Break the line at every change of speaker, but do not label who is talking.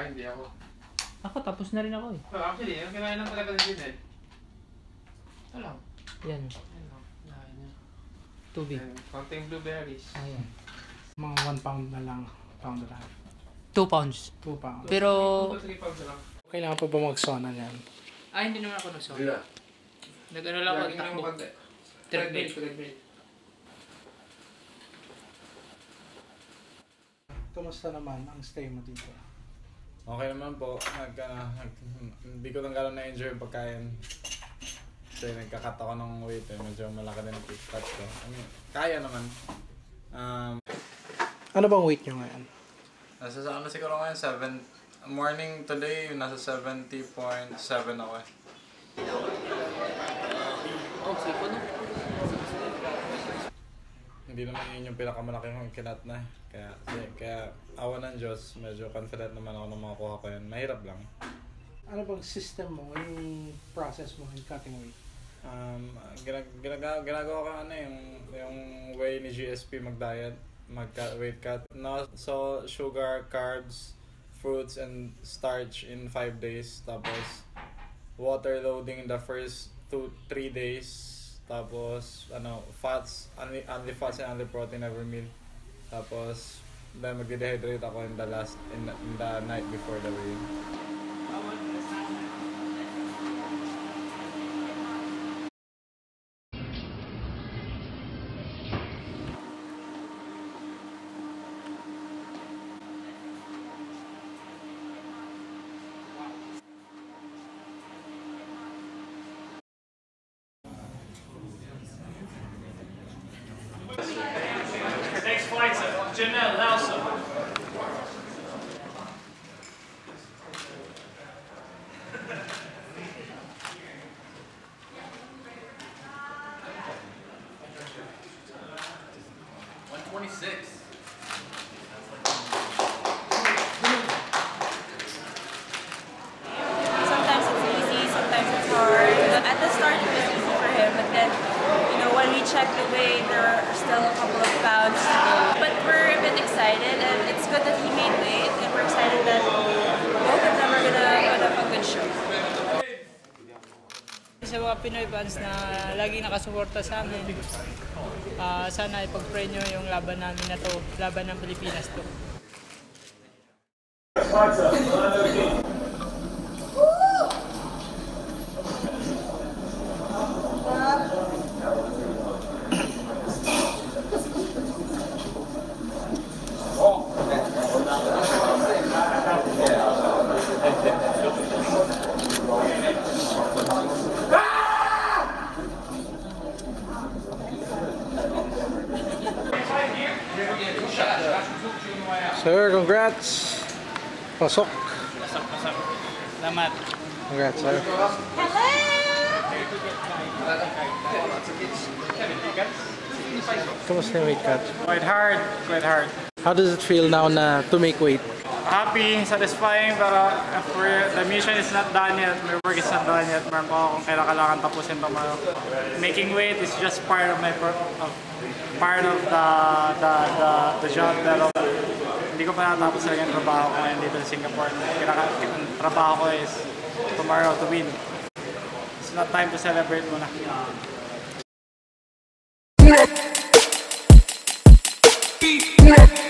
Ay, hindi ako.
Ako, tapos na rin ako eh.
Well, actually, ang kinain lang talaga ng gin eh. Ito lang.
Yan,
Yan lang. Kinain niya.
tubig.
Konting blueberries.
Ayan.
Mga 1 pound na lang. Pound na lang.
2 pounds.
2 pound.
Pero,
Two to three pounds lang.
Kailangan pa ba mag-sauna niyan?
ah, hindi naman ako nagsawa.
Wala.
Nag-ano lang ako, takbo. Treadmill.
Treadmill.
Kumusta naman ang stay mo dito?
Okay naman po. Nag, ah, nag, hindi ko lang gano'n na-enjoy yung pagkain. Kasi nagkakat ako ng weight eh. Medyo malaki din ang cut ko. I mean, kaya naman. Um,
Ano bang weight nyo ngayon?
nasa sa ano siguro ngayon? 7, morning today, nasa 70.7 ako eh.
Oh, sipo na.
Hindi naman yun yung pinakamalaki kong kinat na. Kaya, kaya, kaya awa ng Diyos, medyo confident naman ako na makakuha ko yun. Mahirap lang.
Ano bang system mo, yung process mo in cutting weight?
Um, ginag ginagawa, ginagawa ko ano yung, yung way ni GSP mag-diet, mag-weight cut. No, so, sugar, carbs, fruits, and starch in 5 days. Tapos, water loading in the first 2 3 days. Tapos, ano, fats, only, only fats and only protein every meal. Tapos, then mag-dehydrate ako in the last, in in the night before the weigh
Janelle Nelson.
One twenty-six. Excited, and it's good that he made weight, and we're excited that both of them are gonna put up a good show.
Sa mga Pinoy fans na lagi nakasuporta sa amin, ah, sana ipag-pray nyo yung laban namin na to, laban ng Pilipinas to.
Sir, congrats! Pasok! Pasok, pasok.
Salamat.
Congrats, sir. Hello! Kumusta yung weight cut?
Quite hard, quite hard.
How does it feel now na to make weight?
Happy, satisfying, pero if the mission is not done yet, my work is not done yet. Meron pa akong kailangan kailangan tapusin tomorrow. Making weight is just part of my pro- of, part of the the the, the job pero hindi ko pa natapos talaga yung trabaho ko ngayon dito sa Singapore. Kinaka ang trabaho ko is tomorrow to win. It's not time to celebrate muna. Yeah.